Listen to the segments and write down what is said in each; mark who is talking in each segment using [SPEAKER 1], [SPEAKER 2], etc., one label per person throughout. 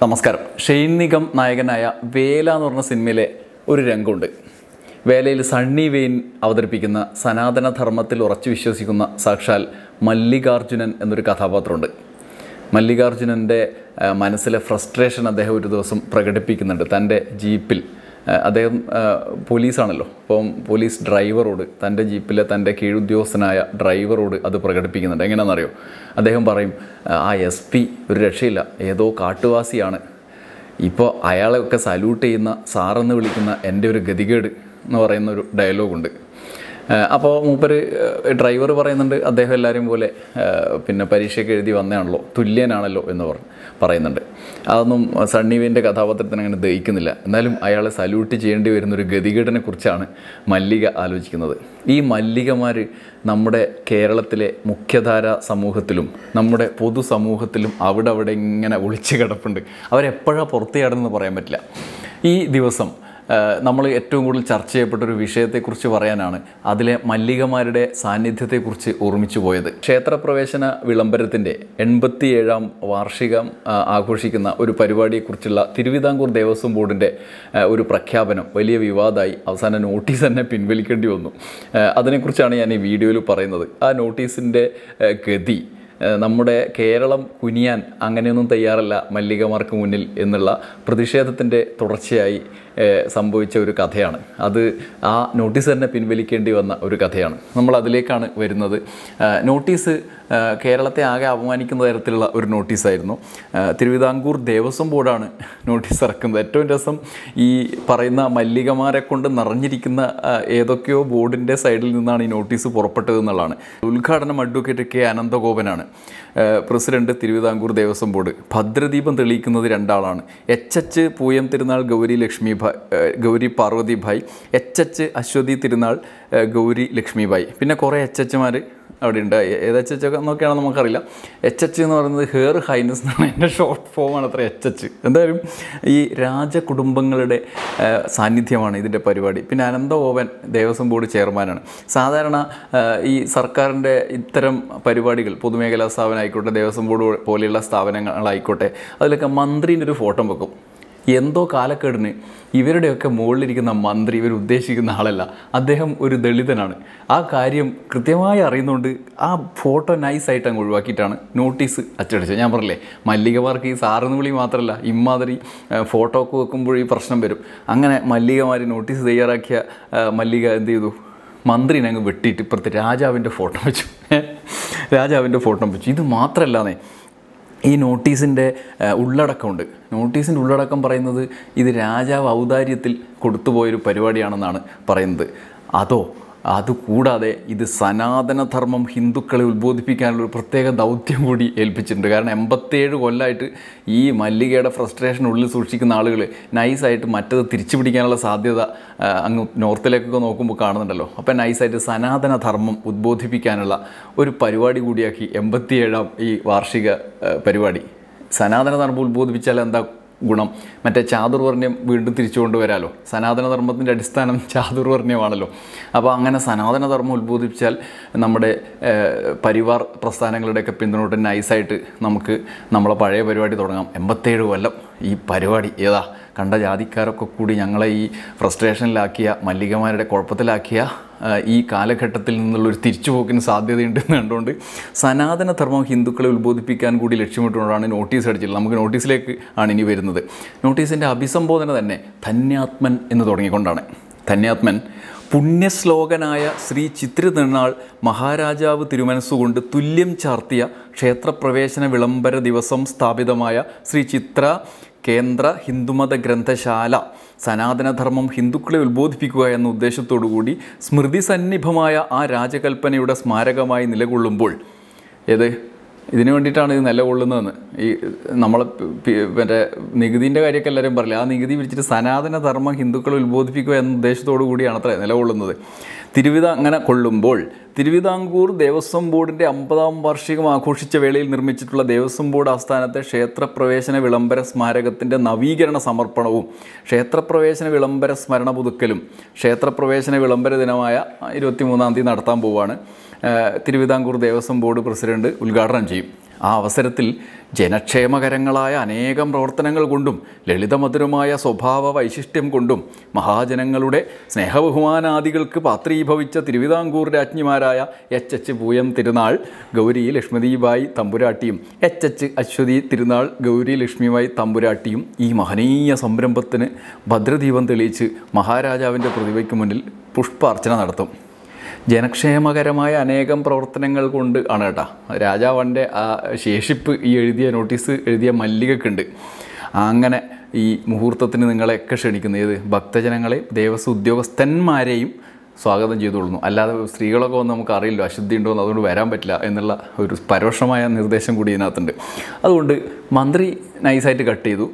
[SPEAKER 1] നമസ്കാരം ഷെയ്ൻ നിഗം നായകനായ വേല എന്ന് പറഞ്ഞ സിനിമയിലെ ഒരു രംഗമുണ്ട് വേലയിൽ സണ്ണി വെയിൻ അവതരിപ്പിക്കുന്ന സനാതന ധർമ്മത്തിൽ ഉറച്ചു വിശ്വസിക്കുന്ന സാക്ഷാൽ മല്ലികാർജുനൻ എന്നൊരു കഥാപാത്രമുണ്ട് മല്ലികാർജുനൻ്റെ മനസ്സിലെ ഫ്രസ്ട്രേഷൻ അദ്ദേഹം ഒരു ദിവസം പ്രകടിപ്പിക്കുന്നുണ്ട് തൻ്റെ ജീപ്പിൽ അദ്ദേഹം പോലീസാണല്ലോ അപ്പം പോലീസ് ഡ്രൈവറോട് തൻ്റെ ജീപ്പിലെ തൻ്റെ കീഴുദ്യോഗസ്ഥനായ ഡ്രൈവറോട് അത് പ്രകടിപ്പിക്കുന്നുണ്ട് എങ്ങനെയാണെന്നറിയോ അദ്ദേഹം പറയും ആ എസ് പി ഒരു രക്ഷയില്ല ഏതോ കാട്ടുവാസിയാണ് ഇപ്പോൾ അയാളെയൊക്കെ സല്യൂട്ട് ചെയ്യുന്ന സാറെന്ന് വിളിക്കുന്ന എൻ്റെ ഒരു ഗതികേട് എന്ന് പറയുന്ന ഒരു ഡയലോഗുണ്ട് അപ്പോൾ മൂപ്പര് ഡ്രൈവർ പറയുന്നുണ്ട് അദ്ദേഹം എല്ലാവരും പോലെ പിന്നെ പരീക്ഷയ്ക്ക് എഴുതി വന്നതാണല്ലോ തുല്യനാണല്ലോ എന്ന് പറഞ്ഞു പറയുന്നുണ്ട് അതൊന്നും സണ്ണീവിൻ്റെ കഥാപാത്രത്തിന് അങ്ങനെ ദഹിക്കുന്നില്ല എന്നാലും അയാളെ സല്യൂട്ട് ചെയ്യേണ്ടി വരുന്നൊരു ഗതികേടിനെ കുറിച്ചാണ് മല്ലിക ആലോചിക്കുന്നത് ഈ മല്ലികമാർ നമ്മുടെ കേരളത്തിലെ മുഖ്യധാര സമൂഹത്തിലും നമ്മുടെ പൊതുസമൂഹത്തിലും അവിടെ അവിടെ ഇങ്ങനെ ഒളിച്ചു കിടപ്പുണ്ട് അവരെപ്പോഴാണ് പുറത്തു ചാടുന്നത് പറയാൻ പറ്റില്ല ഈ ദിവസം നമ്മൾ ഏറ്റവും കൂടുതൽ ചർച്ച ചെയ്യപ്പെട്ട ഒരു വിഷയത്തെക്കുറിച്ച് പറയാനാണ് അതിലെ മല്ലികമാരുടെ സാന്നിധ്യത്തെക്കുറിച്ച് ഓർമ്മിച്ചു പോയത് ക്ഷേത്രപ്രവേശന വിളംബരത്തിൻ്റെ എൺപത്തിയേഴാം വാർഷികം ആഘോഷിക്കുന്ന ഒരു പരിപാടിയെക്കുറിച്ചുള്ള തിരുവിതാംകൂർ ദേവസ്വം ബോർഡിൻ്റെ ഒരു പ്രഖ്യാപനം വലിയ വിവാദമായി അവസാന നോട്ടീസ് തന്നെ പിൻവലിക്കേണ്ടി വന്നു അതിനെക്കുറിച്ചാണ് ഞാൻ ഈ വീഡിയോയിൽ പറയുന്നത് ആ നോട്ടീസിൻ്റെ ഗതി നമ്മുടെ കേരളം കുനിയാൻ അങ്ങനെയൊന്നും തയ്യാറല്ല മല്ലികമാർക്ക് മുന്നിൽ എന്നുള്ള പ്രതിഷേധത്തിൻ്റെ തുടർച്ചയായി സംഭവിച്ച ഒരു കഥയാണ് അത് ആ നോട്ടീസ് തന്നെ പിൻവലിക്കേണ്ടി വന്ന ഒരു കഥയാണ് നമ്മൾ അതിലേക്കാണ് വരുന്നത് നോട്ടീസ് കേരളത്തെ ആകെ അപമാനിക്കുന്ന തരത്തിലുള്ള ഒരു നോട്ടീസായിരുന്നു തിരുവിതാംകൂർ ദേവസ്വം ബോർഡാണ് നോട്ടീസ് ഇറക്കുന്നത് ഏറ്റവും രസം ഈ പറയുന്ന മല്ലികമാരെ കൊണ്ട് നിറഞ്ഞിരിക്കുന്ന ഏതൊക്കെയോ ബോർഡിൻ്റെ സൈഡിൽ നിന്നാണ് ഈ നോട്ടീസ് പുറപ്പെട്ടതെന്നുള്ളതാണ് ഉദ്ഘാടനം അഡ്വക്കേറ്റ് കെ അനന്തഗോപനാണ് പ്രസിഡന്റ് തിരുവിതാംകൂർ ദേവസ്വം ബോർഡ് ഭദ്രദീപം തെളിയിക്കുന്നത് രണ്ടാളാണ് H H Pooyam Thirunal Gowri Lakshmi bhai Gowri Parvathi bhai H H Aswathi Thirunal Gowri Lakshmi bhai പിന്നെ കുറേ എച്ച് എച്ച്മാർ അവിടെ ഉണ്ട് ഏത് എച്ച് എച്ച് ഒക്കെ നോക്കിയാണോ നമുക്കറിയില്ല എച്ച് എച്ച് എന്ന് പറയുന്നത് ഹെയർ ഹൈനസ് എന്നാണ് എൻ്റെ ഷോർട്ട് ഫോമാണ് അത്ര എച്ച് എച്ച് എന്തായാലും ഈ രാജകുടുംബങ്ങളുടെ സാന്നിധ്യമാണ് ഇതിൻ്റെ പരിപാടി പിന്നെ അനന്ത ഓവൻ ദേവസ്വം ബോർഡ് ചെയർമാനാണ് സാധാരണ ഈ സർക്കാരിൻ്റെ ഇത്തരം പരിപാടികൾ പൊതുമേഖലാ സ്ഥാപനം ആയിക്കോട്ടെ ദേവസ്വം ബോർഡ് പോലെയുള്ള സ്ഥാപനങ്ങളായിക്കോട്ടെ അതിലൊക്കെ മന്ത്രീൻ്റെ ഒരു ഫോട്ടോ വെക്കും എന്തോ കാലക്കേടിന് ഇവരുടെയൊക്കെ മുകളിലിരിക്കുന്ന മന്ത്രി ഇവർ ഉദ്ദേശിക്കുന്ന ആളല്ല അദ്ദേഹം ഒരു ദളിതനാണ് ആ കാര്യം കൃത്യമായി അറിയുന്നുകൊണ്ട് ആ ഫോട്ടോ നൈസായിട്ട് അങ്ങ് ഒഴിവാക്കിയിട്ടാണ് നോട്ടീസ് അച്ചടിച്ചത് ഞാൻ പറഞ്ഞില്ലേ മല്ലിക പാർക്ക് ഈ സാറെന്ന് വിളി മാത്രമല്ല ഇമാതിരി ഫോട്ടോ ഒക്കെ വെക്കുമ്പോൾ ഈ പ്രശ്നം വരും അങ്ങനെ മല്ലികമാരി നോട്ടീസ് തയ്യാറാക്കിയ മല്ലിക എന്ത് ചെയ്തു മന്ത്രിനെ അങ്ങ് വെട്ടിയിട്ട് ഇപ്പുറത്ത് രാജാവിൻ്റെ ഫോട്ടോ വെച്ചു രാജാവിൻ്റെ ഫോട്ടോ വെച്ചു ഇത് മാത്രമല്ലാന്നേ ഈ നോട്ടീസിൻ്റെ ഉള്ളടക്കമുണ്ട് നോട്ടീസിൻ്റെ ഉള്ളടക്കം പറയുന്നത് ഇത് രാജാവ് ഔദാര്യത്തിൽ കൊടുത്തുപോയൊരു പരിപാടിയാണെന്നാണ് പറയുന്നത് അതോ അതുകൂടാതെ ഇത് സനാതനധർമ്മം ഹിന്ദുക്കളെ ഉത്ബോധിപ്പിക്കാനുള്ള ഒരു പ്രത്യേക ദൗത്യം കൂടി ഏൽപ്പിച്ചിട്ടുണ്ട് കാരണം എൺപത്തേഴ് കൊല്ലമായിട്ട് ഈ മല്ലികയുടെ ഫ്രസ്ട്രേഷൻ ഉള്ളിൽ സൂക്ഷിക്കുന്ന ആളുകൾ നൈസായിട്ട് മറ്റത് തിരിച്ചു പിടിക്കാനുള്ള സാധ്യത അങ്ങ് നോർത്തിലേക്കൊക്കെ നോക്കുമ്പോൾ കാണുന്നുണ്ടല്ലോ അപ്പോൾ നൈസായിട്ട് സനാതനധർമ്മം ഉദ്ബോധിപ്പിക്കാനുള്ള ഒരു പരിപാടി കൂടിയാക്കി എൺപത്തിയേഴാം ഈ വാർഷിക പരിപാടി സനാതനധർമ്മം ഉത്ബോധിപ്പിച്ചാൽ എന്താ ഗുണം മറ്റേ ചാതുർവർണ്ണയം വീണ്ടും തിരിച്ചു കൊണ്ടുവരാമല്ലോ സനാതനധർമ്മത്തിൻ്റെ അടിസ്ഥാനം ചാതുർവർണ്ണയമാണല്ലോ അപ്പോൾ അങ്ങനെ സനാതനധർമ്മം ഉത്ബോധിപ്പിച്ചാൽ നമ്മുടെ പരിവാർ പ്രസ്ഥാനങ്ങളുടെയൊക്കെ പിന്തുണോട്ട് നൈസായിട്ട് നമുക്ക് നമ്മളെ പഴയ പരിപാടി തുടങ്ങാം എൺപത്തേഴ് കൊല്ലം ഈ പരിപാടി ഏതാ കണ്ട ജാതിക്കാരൊക്കെ കൂടി ഞങ്ങളെ ഈ ഫ്രസ്ട്രേഷനിലാക്കിയ മല്ലികമാരുടെ കുഴപ്പത്തിലാക്കിയ ഈ കാലഘട്ടത്തിൽ നിന്നുള്ളൊരു തിരിച്ചുപോക്കിന് സാധ്യതയുണ്ടെന്ന് കണ്ടുകൊണ്ട് സനാതന ധർമ്മം ഹിന്ദുക്കളെ ഉത്ബോധിപ്പിക്കാൻ കൂടി ലക്ഷ്യമിട്ടുകൊണ്ടാണ് നോട്ടീസ് അടിച്ചത് നമുക്ക് നോട്ടീസിലേക്ക് ആണ് ഇനി വരുന്നത് നോട്ടീസിൻ്റെ അഭിസംബോധന തന്നെ ധന്യാത്മൻ എന്ന് തുടങ്ങിക്കൊണ്ടാണ് ധന്യാത്മൻ പുണ്യശ്ലോകനായ ശ്രീ ചിത്രതിനാൾ മഹാരാജാവ് തിരുമനസ്സുകൊണ്ട് തുല്യം ചാർത്തിയ ക്ഷേത്രപ്രവേശന വിളംബര ദിവസം സ്ഥാപിതമായ ശ്രീ ചിത്ര കേന്ദ്ര ഹിന്ദുമത ഗ്രന്ഥശാല സനാതനധർമ്മം ഹിന്ദുക്കളെ ഉത്ബോധിപ്പിക്കുക എന്ന ഉദ്ദേശത്തോടുകൂടി സ്മൃതി സന്നിഭമായ ആ രാജകൽപ്പനയുടെ സ്മാരകമായി നിലകൊള്ളുമ്പോൾ ഏത് ഇതിനു വേണ്ടിയിട്ടാണ് ഇത് നിലകൊള്ളുന്നതെന്ന് ഈ നമ്മളെ മറ്റേ നികുതിൻ്റെ കാര്യമൊക്കെ എല്ലാവരും പറയില്ല ആ നികുതി വിളിച്ചിട്ട് സനാതന ധർമ്മം ഹിന്ദുക്കളെ ഉത്ബോധിപ്പിക്കുക എന്ന ഉദ്ദേശത്തോടു കൂടിയാണ് അത്ര നിലകൊള്ളുന്നത് തിരുവിത അങ്ങനെ കൊള്ളുമ്പോൾ തിരുവിതാംകൂർ ദേവസ്വം ബോർഡിൻ്റെ അമ്പതാം വാർഷികം ആഘോഷിച്ച വേളയിൽ നിർമ്മിച്ചിട്ടുള്ള ദേവസ്വം ബോർഡ് ആസ്ഥാനത്തെ ക്ഷേത്രപ്രവേശന വിളംബര സ്മാരകത്തിൻ്റെ നവീകരണ സമർപ്പണവും ക്ഷേത്രപ്രവേശന വിളംബര സ്മരണ പുതുക്കലും ക്ഷേത്രപ്രവേശന വിളംബര ദിനമായ ഇരുപത്തിമൂന്നാം തീയതി നടത്താൻ പോവുകയാണ് തിരുവിതാംകൂർ ദേവസ്വം ബോർഡ് പ്രസിഡന്റ് ഉദ്ഘാടനം ചെയ്യും ആ അവസരത്തിൽ ജനക്ഷേമകരങ്ങളായ അനേകം പ്രവർത്തനങ്ങൾ കൊണ്ടും ലളിതമധുരമായ സ്വഭാവ വൈശിഷ്ട്യം കൊണ്ടും മഹാജനങ്ങളുടെ സ്നേഹബഹുമാനാദികൾക്ക് പാത്രീഭവിച്ച തിരുവിതാംകൂർ രാജ്ഞിമാരായ എച്ച് എച്ച് പൂയം തിരുനാൾ ഗൗരി ലക്ഷ്മതിബായി തമ്പുരാട്ടിയും എച്ച് എച്ച് അശ്വതി തിരുനാൾ ഗൗരി ലക്ഷ്മിബായി തമ്പുരാട്ടിയും ഈ മഹനീയ സംരംഭത്തിന് ഭദ്രദീപം തെളിയിച്ച് മഹാരാജാവിൻ്റെ പ്രതിഭയ്ക്ക് മുന്നിൽ പുഷ്പാർച്ചന നടത്തും ജനക്ഷേമകരമായ അനേകം പ്രവർത്തനങ്ങൾ കൊണ്ട് ആണ് കേട്ടോ രാജാവൻ്റെ ആ ശേഷിപ്പ് ഈ എഴുതിയ നോട്ടീസ് എഴുതിയ മല്ലികക്കുണ്ട് അങ്ങനെ ഈ മുഹൂർത്തത്തിന് നിങ്ങളെയൊക്കെ ക്ഷണിക്കുന്നത് ഏത് ഭക്തജനങ്ങളെ ദേവസ്വ ഉദ്യോഗസ്ഥന്മാരെയും സ്വാഗതം ചെയ്തുകൊള്ളുന്നു അല്ലാതെ സ്ത്രീകളൊക്കെ വന്ന് നമുക്ക് അറിയില്ല അശുദ്ധി ഉണ്ടോ എന്ന് അതുകൊണ്ട് വരാൻ പറ്റില്ല എന്നുള്ള ഒരു പരോക്ഷമായ നിർദ്ദേശം കൂടി ഇതിനകത്തുണ്ട് അതുകൊണ്ട് മന്ത്രി നൈസായിട്ട് കട്ട് ചെയ്തു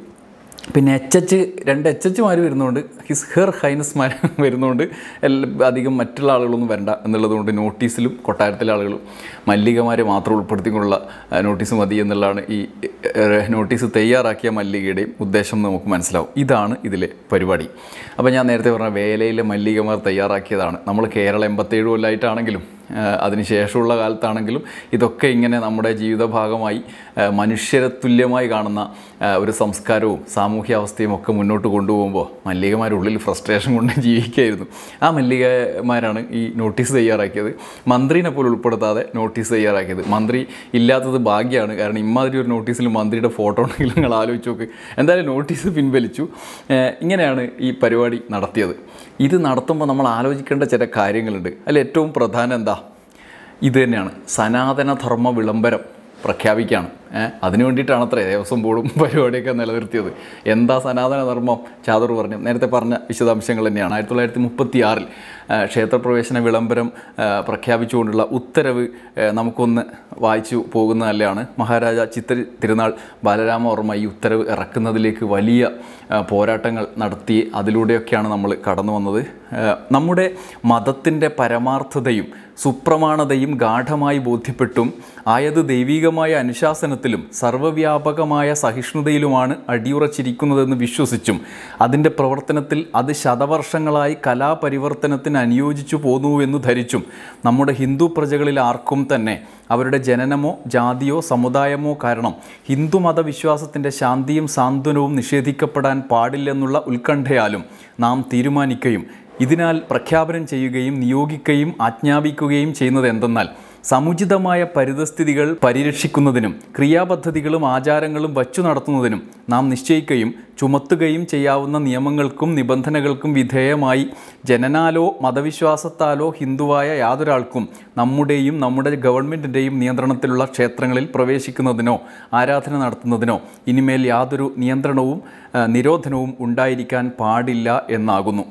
[SPEAKER 1] പിന്നെ എച്ച് എച്ച് രണ്ട് എച്ച് എച്ച്മാർ വരുന്നതുകൊണ്ട് ഹിസ് ഹെർ ഹൈനസ്മാർ വരുന്നതുകൊണ്ട് എല്ലാ അധികം മറ്റുള്ള ആളുകളൊന്നും വരണ്ട എന്നുള്ളതുകൊണ്ട് നോട്ടീസിലും കൊട്ടാരത്തിലെ ആളുകളും മല്ലികമാരെ മാത്രം ഉൾപ്പെടുത്തിക്കൊണ്ടുള്ള നോട്ടീസ് മതി എന്നുള്ളതാണ് ഈ നോട്ടീസ് തയ്യാറാക്കിയ മല്ലികയുടെയും ഉദ്ദേശം നമുക്ക് മനസ്സിലാവും ഇതാണ് ഇതിലെ പരിപാടി അപ്പോൾ ഞാൻ നേരത്തെ പറഞ്ഞ വേലയിലെ മല്ലികമാർ തയ്യാറാക്കിയതാണ് നമ്മൾ കേരളം എൺപത്തേഴ് കൊല്ലമായിട്ടാണെങ്കിലും അതിനുശേഷമുള്ള കാലത്താണെങ്കിലും ഇതൊക്കെ ഇങ്ങനെ നമ്മുടെ ജീവിത ഭാഗമായി മനുഷ്യരെ തുല്യമായി കാണുന്ന ഒരു സംസ്കാരവും സാമൂഹ്യാവസ്ഥയും ഒക്കെ മുന്നോട്ട് കൊണ്ടുപോകുമ്പോൾ മല്ലികമാരുള്ളിൽ ഫ്രസ്ട്രേഷൻ കൊണ്ട് ജീവിക്കുകയായിരുന്നു ആ മല്ലികമാരാണ് ഈ നോട്ടീസ് തയ്യാറാക്കിയത് മന്ത്രിനെ പോലും ഉൾപ്പെടുത്താതെ നോട്ടീസ് തയ്യാറാക്കിയത് മന്ത്രി ഇല്ലാത്തത് ഭാഗ്യമാണ് കാരണം ഇമ്മാതിരി ഒരു നോട്ടീസിൽ മന്ത്രിയുടെ ഫോട്ടോ ഉണ്ടെങ്കിലും നിങ്ങൾ ആലോചിച്ച് നോക്ക് എന്തായാലും നോട്ടീസ് പിൻവലിച്ചു ഇങ്ങനെയാണ് ഈ പരിപാടി നടത്തിയത് ഇത് നടത്തുമ്പോൾ നമ്മൾ ആലോചിക്കേണ്ട ചില കാര്യങ്ങളുണ്ട് അതിൽ ഏറ്റവും പ്രധാനം എന്താ ഇത് തന്നെയാണ് സനാതനധർമ്മ വിളംബരം പ്രഖ്യാപിക്കുകയാണ് അതിനു വേണ്ടിയിട്ടാണ് അത്രേ ദേവസ്വം ബോർഡും പരിപാടിയൊക്കെ നിലനിർത്തിയത് എന്താ സനാതനധർമ്മം ചാതർ പറഞ്ഞു നേരത്തെ പറഞ്ഞ വിശദാംശങ്ങൾ തന്നെയാണ് ആയിരത്തി തൊള്ളായിരത്തി മുപ്പത്തി ആറിൽ ക്ഷേത്രപ്രവേശന വിളംബരം പ്രഖ്യാപിച്ചുകൊണ്ടുള്ള ഉത്തരവ് നമുക്കൊന്ന് വായിച്ചു പോകുന്ന നല്ലതാണ് മഹാരാജ ചിത്ര തിരുനാൾ ബാലരാമവർമ്മ ഈ ഉത്തരവ് ഇറക്കുന്നതിലേക്ക് വലിയ പോരാട്ടങ്ങൾ നടത്തി അതിലൂടെയൊക്കെയാണ് നമ്മൾ കടന്നു വന്നത് നമ്മുടെ മതത്തിൻ്റെ പരമാർത്ഥതയും സുപ്രമാണതയും ഗാഠമായി ബോധ്യപ്പെട്ടും ആയത് ദൈവീകമായ അനുശാസനത്തിലും സർവ്വവ്യാപകമായ സഹിഷ്ണുതയിലുമാണ് അടിയുറച്ചിരിക്കുന്നതെന്ന് വിശ്വസിച്ചും അതിൻ്റെ പ്രവർത്തനത്തിൽ അത് ശതവർഷങ്ങളായി കലാപരിവർത്തനത്തിന് അനുയോജിച്ചു പോന്നുവെന്ന് ധരിച്ചും നമ്മുടെ ഹിന്ദു പ്രജകളിൽ ആർക്കും തന്നെ അവരുടെ ജനനമോ ജാതിയോ സമുദായമോ കാരണം ഹിന്ദു മതവിശ്വാസത്തിൻ്റെ ശാന്തിയും സാന്ത്വനവും നിഷേധിക്കപ്പെടാൻ പാടില്ലെന്നുള്ള ഉത്കണ്ഠയാലും നാം തീരുമാനിക്കുകയും ഇതിനാൽ പ്രഖ്യാപനം ചെയ്യുകയും നിയോഗിക്കുകയും ആജ്ഞാപിക്കുകയും ചെയ്യുന്നത് എന്തെന്നാൽ സമുചിതമായ പരിതസ്ഥിതികൾ പരിരക്ഷിക്കുന്നതിനും ക്രിയാപദ്ധതികളും ആചാരങ്ങളും വച്ചു നടത്തുന്നതിനും നാം നിശ്ചയിക്കുകയും ചുമത്തുകയും ചെയ്യാവുന്ന നിയമങ്ങൾക്കും നിബന്ധനകൾക്കും വിധേയമായി ജനനാലോ മതവിശ്വാസത്താലോ ഹിന്ദുവായ യാതൊരാൾക്കും നമ്മുടെയും നമ്മുടെ ഗവൺമെൻറ്റിൻ്റെയും നിയന്ത്രണത്തിലുള്ള ക്ഷേത്രങ്ങളിൽ പ്രവേശിക്കുന്നതിനോ ആരാധന നടത്തുന്നതിനോ ഇനിമേൽ യാതൊരു നിയന്ത്രണവും നിരോധനവും ഉണ്ടായിരിക്കാൻ പാടില്ല എന്നാകുന്നു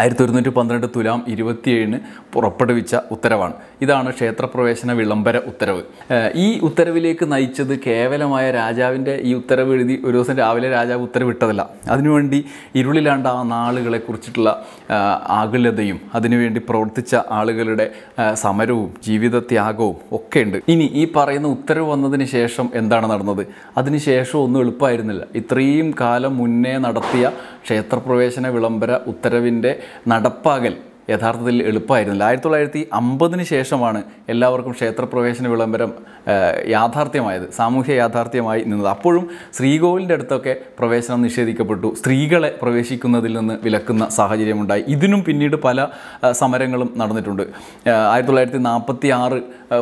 [SPEAKER 1] ആയിരത്തി ഒരുന്നൂറ്റി പന്ത്രണ്ട് തുലാം ഇരുപത്തിയേഴിന് പുറപ്പെടുവിച്ച ഉത്തരവാണ് ഇതാണ് ക്ഷേത്രപ്രവേശന വിളംബര ഉത്തരവ് ഈ ഉത്തരവിലേക്ക് നയിച്ചത് കേവലമായ രാജാവിൻ്റെ ഈ ഉത്തരവ് എഴുതി ഒരു ദിവസം രാവിലെ രാജാവ് ഉത്തരവിട്ടതല്ല അതിനുവേണ്ടി ഇരുളിലാണ്ട ആ നാളുകളെ കുറിച്ചിട്ടുള്ള ആകുലതയും അതിനുവേണ്ടി പ്രവർത്തിച്ച ആളുകളുടെ സമരവും ജീവിതത്യാഗവും ഒക്കെ ഉണ്ട് ഇനി ഈ പറയുന്ന ഉത്തരവ് വന്നതിന് ശേഷം എന്താണ് നടന്നത് അതിന് ശേഷം ഒന്നും എളുപ്പമായിരുന്നില്ല ഇത്രയും കാലം മുന്നേ നടത്തിയ ക്ഷേത്രപ്രവേശന വിളംബര ഉത്തരവിൻ്റെ നടപ്പാകൽ യഥാർത്ഥത്തിൽ എളുപ്പമായിരുന്നില്ല ആയിരത്തി തൊള്ളായിരത്തി അമ്പതിന് ശേഷമാണ് എല്ലാവർക്കും ക്ഷേത്രപ്രവേശന വിളംബരം യാഥാർത്ഥ്യമായത് സാമൂഹ്യ യാഥാർത്ഥ്യമായി നിന്നത് അപ്പോഴും ശ്രീകോവിലിൻ്റെ അടുത്തൊക്കെ പ്രവേശനം നിഷേധിക്കപ്പെട്ടു സ്ത്രീകളെ പ്രവേശിക്കുന്നതിൽ നിന്ന് വിലക്കുന്ന സാഹചര്യമുണ്ടായി ഇതിനും പിന്നീട് പല സമരങ്ങളും നടന്നിട്ടുണ്ട് ആയിരത്തി തൊള്ളായിരത്തി നാൽപ്പത്തി ആറ്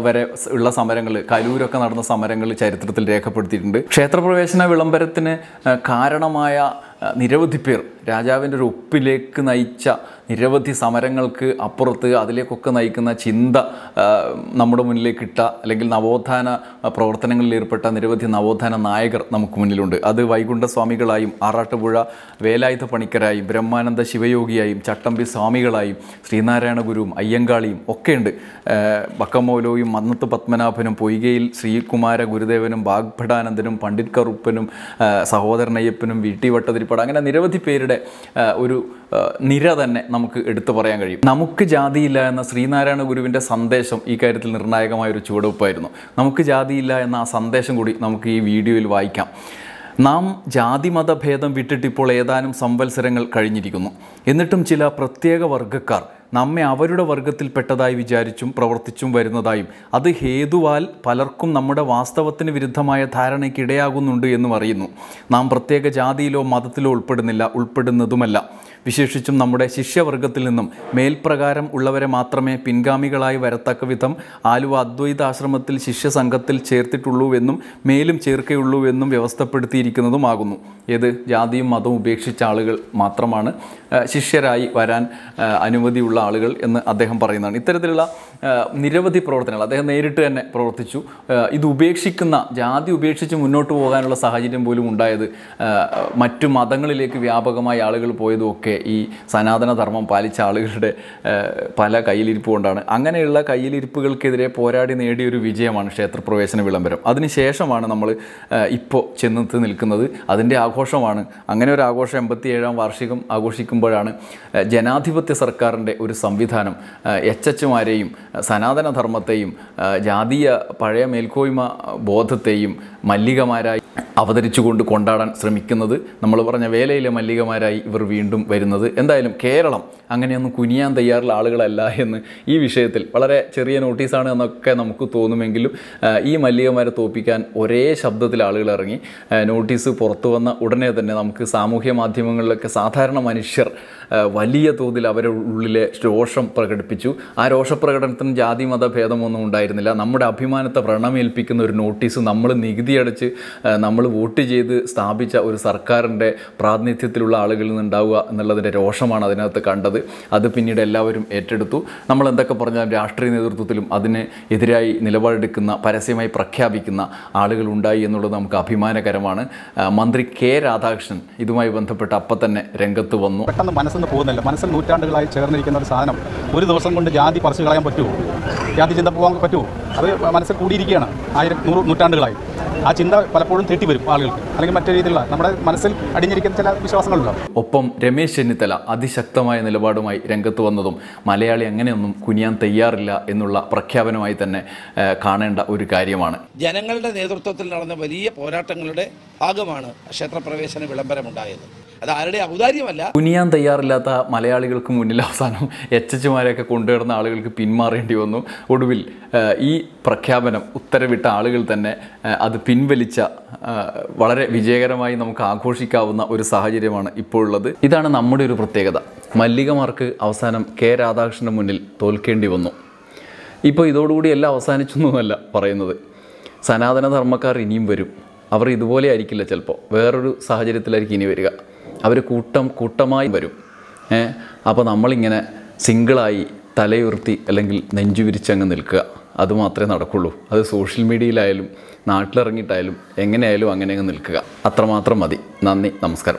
[SPEAKER 1] വരെ ഉള്ള സമരങ്ങൾ കലൂരൊക്കെ നടന്ന സമരങ്ങൾ ചരിത്രത്തിൽ രേഖപ്പെടുത്തിയിട്ടുണ്ട് ക്ഷേത്രപ്രവേശന വിളംബരത്തിന് കാരണമായ നിരവധി പേർ രാജാവിൻ്റെ ഒരു ഒപ്പിലേക്ക് നയിച്ച നിരവധി സമരങ്ങൾക്ക് അപ്പുറത്ത് അതിലേക്കൊക്കെ നയിക്കുന്ന ചിന്ത നമ്മുടെ മുന്നിലേക്കിട്ട അല്ലെങ്കിൽ നവോത്ഥാന പ്രവർത്തനങ്ങളിൽ ഏർപ്പെട്ട നിരവധി നവോത്ഥാന നായകർ നമുക്ക് മുന്നിലുണ്ട് അത് വൈകുണ്ഠസ്വാമികളായും ആറാട്ടുപുഴ വേലായുധ പണിക്കരായും ബ്രഹ്മാനന്ദ ശിവയോഗിയായും ചട്ടമ്പി സ്വാമികളായും ശ്രീനാരായണ ഗുരുവും അയ്യങ്കാളിയും ഒക്കെയുണ്ട് ബക്കമോലോയും മന്നത്ത് പത്മനാഭനും പൊയ്കയിൽ ശ്രീകുമാര ഗുരുദേവനും ബാഗ്ഭടാനന്ദനും പണ്ഡിറ്റ് കറുപ്പനും സഹോദരനയ്യപ്പനും വി ടി ഉൾപ്പെടെ അങ്ങനെ നിരവധി പേരുടെ ഒരു നിര തന്നെ നമുക്ക് എടുത്തു പറയാൻ കഴിയും നമുക്ക് ജാതിയില്ല എന്ന ശ്രീനാരായണ ഗുരുവിൻ്റെ സന്ദേശം ഈ കാര്യത്തിൽ നിർണായകമായ ഒരു ചുവടുവെപ്പായിരുന്നു നമുക്ക് ജാതിയില്ല എന്ന ആ സന്ദേശം കൂടി നമുക്ക് ഈ വീഡിയോയിൽ വായിക്കാം നാം ജാതി മതഭേദം വിട്ടിട്ടിപ്പോൾ ഏതാനും സംവത്സരങ്ങൾ കഴിഞ്ഞിരിക്കുന്നു എന്നിട്ടും ചില പ്രത്യേക വർഗ്ഗക്കാർ നമ്മെ അവരുടെ വർഗത്തിൽപ്പെട്ടതായി വിചാരിച്ചും പ്രവർത്തിച്ചും വരുന്നതായും അത് ഹേതുവാൽ പലർക്കും നമ്മുടെ വാസ്തവത്തിന് വിരുദ്ധമായ ധാരണയ്ക്കിടയാകുന്നുണ്ട് എന്ന് പറയുന്നു നാം പ്രത്യേക ജാതിയിലോ മതത്തിലോ ഉൾപ്പെടുന്നില്ല ഉൾപ്പെടുന്നതുമല്ല വിശേഷിച്ചും നമ്മുടെ ശിഷ്യവർഗത്തിൽ നിന്നും മേൽപ്രകാരം ഉള്ളവരെ മാത്രമേ പിൻഗാമികളായി വരത്തക്ക വിധം ആലുവ അദ്വൈതാശ്രമത്തിൽ ശിഷ്യസംഘത്തിൽ ചേർത്തിട്ടുള്ളൂവെന്നും മേലും ചേർക്കയുള്ളൂവെന്നും വ്യവസ്ഥപ്പെടുത്തിയിരിക്കുന്നതുമാകുന്നു ഏത് ജാതിയും മതവും ഉപേക്ഷിച്ച ആളുകൾ മാത്രമാണ് ശിഷ്യരായി വരാൻ അനുമതിയുള്ള ആളുകൾ എന്ന് അദ്ദേഹം പറയുന്നതാണ് ഇത്തരത്തിലുള്ള നിരവധി പ്രവർത്തനങ്ങൾ അദ്ദേഹം നേരിട്ട് തന്നെ പ്രവർത്തിച്ചു ഇത് ഉപേക്ഷിക്കുന്ന ജാതി ഉപേക്ഷിച്ച് മുന്നോട്ട് പോകാനുള്ള സാഹചര്യം പോലും ഉണ്ടായത് മറ്റു മതങ്ങളിലേക്ക് വ്യാപകമായി ആളുകൾ പോയതുമൊക്കെ ഈ സനാതനധർമ്മം പാലിച്ച ആളുകളുടെ പല കയ്യിലിരിപ്പ് കൊണ്ടാണ് അങ്ങനെയുള്ള കയ്യിലിരിപ്പുകൾക്കെതിരെ പോരാടി നേടിയൊരു ഒരു വിജയമാണ് ക്ഷേത്രപ്രവേശന വിളംബരം അതിനുശേഷമാണ് നമ്മൾ ഇപ്പോൾ ചെന്നെത്തി നിൽക്കുന്നത് അതിൻ്റെ ആഘോഷമാണ് അങ്ങനെ ഒരു ആഘോഷം എൺപത്തി ഏഴാം വാർഷികം ആഘോഷിക്കുമ്പോഴാണ് ജനാധിപത്യ സർക്കാരിൻ്റെ ഒരു ഒരു സംവിധാനം എച്ച് എച്ചുമാരെയും സനാതനധർമ്മത്തെയും ജാതീയ പഴയ മേൽക്കോയ്മ ബോധത്തെയും മല്ലികമാരായി അവതരിച്ചുകൊണ്ട് കൊണ്ടാടാൻ ശ്രമിക്കുന്നത് നമ്മൾ പറഞ്ഞ വേലയിലെ മല്ലികമാരായി ഇവർ വീണ്ടും വരുന്നത് എന്തായാലും കേരളം അങ്ങനെയൊന്നും കുനിയാൻ തയ്യാറുള്ള ആളുകളല്ല എന്ന് ഈ വിഷയത്തിൽ വളരെ ചെറിയ നോട്ടീസാണ് എന്നൊക്കെ നമുക്ക് തോന്നുമെങ്കിലും ഈ മല്ലികമാരെ തോപ്പിക്കാൻ ഒരേ ശബ്ദത്തിൽ ആളുകൾ ഇറങ്ങി നോട്ടീസ് പുറത്തു വന്ന ഉടനെ തന്നെ നമുക്ക് സാമൂഹ്യ മാധ്യമങ്ങളിലൊക്കെ സാധാരണ മനുഷ്യർ വലിയ തോതിൽ അവരുടെ ഉള്ളിലെ രോഷം പ്രകടിപ്പിച്ചു ആ രോഷപ്രകടനത്തിന് ജാതി മത ഭേദമൊന്നും ഉണ്ടായിരുന്നില്ല നമ്മുടെ അഭിമാനത്തെ പ്രണമേൽപ്പിക്കുന്ന ഒരു നോട്ടീസ് നമ്മൾ നികുതി അടച്ച് നമ്മൾ വോട്ട് ചെയ്ത് സ്ഥാപിച്ച ഒരു സർക്കാരിൻ്റെ പ്രാതിനിധ്യത്തിലുള്ള ആളുകളിൽ നിന്നുണ്ടാവുക എന്നുള്ളതിൻ്റെ രോഷമാണ് അതിനകത്ത് കണ്ടത് അത് പിന്നീട് എല്ലാവരും ഏറ്റെടുത്തു നമ്മൾ എന്തൊക്കെ പറഞ്ഞാലും രാഷ്ട്രീയ നേതൃത്വത്തിലും അതിന് എതിരായി നിലപാടെടുക്കുന്ന പരസ്യമായി പ്രഖ്യാപിക്കുന്ന ആളുകളുണ്ടായി എന്നുള്ളത് നമുക്ക് അഭിമാനകരമാണ് മന്ത്രി കെ രാധാകൃഷ്ണൻ ഇതുമായി ബന്ധപ്പെട്ട് അപ്പം തന്നെ രംഗത്ത് വന്നു പെട്ടെന്ന് മനസ്സിൽ പോകുന്നില്ല മനസ്സിൽ നൂറ്റാണ്ടുകളായി ചേർന്നിരിക്കുന്ന ഒരു സാധനം ഒരു ദിവസം കൊണ്ട് ജാതി പറിച്ചു കളയാൻ പറ്റുമോ ജാതി ചിന്ത പോകാൻ പറ്റുമോ അത് മനസ്സിൽ കൂടിയിരിക്കുകയാണ് ആയിരം നൂറ് നൂറ്റാണ്ടുകളായി ആ ചിന്ത പലപ്പോഴും തെറ്റി വരും ആളുകൾക്ക് അല്ലെങ്കിൽ മറ്റു രീതിയിലുള്ള നമ്മുടെ മനസ്സിൽ അടിഞ്ഞിരിക്കുന്ന ചില വിശ്വാസങ്ങളുണ്ട് ഒപ്പം രമേശ് ചെന്നിത്തല അതിശക്തമായ നിലപാടുമായി രംഗത്ത് വന്നതും മലയാളി അങ്ങനെയൊന്നും കുനിയാൻ തയ്യാറില്ല എന്നുള്ള പ്രഖ്യാപനമായി തന്നെ കാണേണ്ട ഒരു കാര്യമാണ് ജനങ്ങളുടെ നേതൃത്വത്തിൽ നടന്ന വലിയ പോരാട്ടങ്ങളുടെ ഭാഗമാണ് ക്ഷേത്രപ്രവേശന വിളംബരമുണ്ടായത് അത് ആരുടെ ഔദാര്യമല്ല കുനിയാൻ തയ്യാറില്ലാത്ത മലയാളികൾക്ക് മുന്നിൽ അവസാനം എച്ച് എച്ചുമാരെയൊക്കെ കൊണ്ടുവരുന്ന ആളുകൾക്ക് പിന്മാറേണ്ടി വന്നു ഒടുവിൽ ഈ പ്രഖ്യാപനം ഉത്തരവിട്ട ആളുകൾ തന്നെ അത് പിൻവലിച്ച വളരെ വിജയകരമായി നമുക്ക് ആഘോഷിക്കാവുന്ന ഒരു സാഹചര്യമാണ് ഇപ്പോൾ ഉള്ളത് ഇതാണ് നമ്മുടെ ഒരു പ്രത്യേകത മല്ലികമാർക്ക് അവസാനം കെ രാധാകൃഷ്ണൻ്റെ മുന്നിൽ തോൽക്കേണ്ടി വന്നു ഇപ്പോൾ ഇതോടുകൂടി എല്ലാം അവസാനിച്ചൊന്നുമല്ല പറയുന്നത് സനാതന ധർമ്മക്കാർ ഇനിയും വരും അവർ ഇതുപോലെ ആയിരിക്കില്ല ചിലപ്പോൾ വേറൊരു സാഹചര്യത്തിലായിരിക്കും ഇനി വരിക അവർ കൂട്ടം കൂട്ടമായി വരും അപ്പോൾ നമ്മളിങ്ങനെ സിംഗിളായി തലയുർത്തി അല്ലെങ്കിൽ നെഞ്ചു വിരിച്ചങ്ങ് നിൽക്കുക അത് മാത്രമേ നടക്കുള്ളൂ അത് സോഷ്യൽ മീഡിയയിലായാലും നാട്ടിലിറങ്ങിയിട്ടായാലും എങ്ങനെയായാലും അങ്ങനെയങ്ങ് നിൽക്കുക അത്രമാത്രം മതി നന്ദി നമസ്കാരം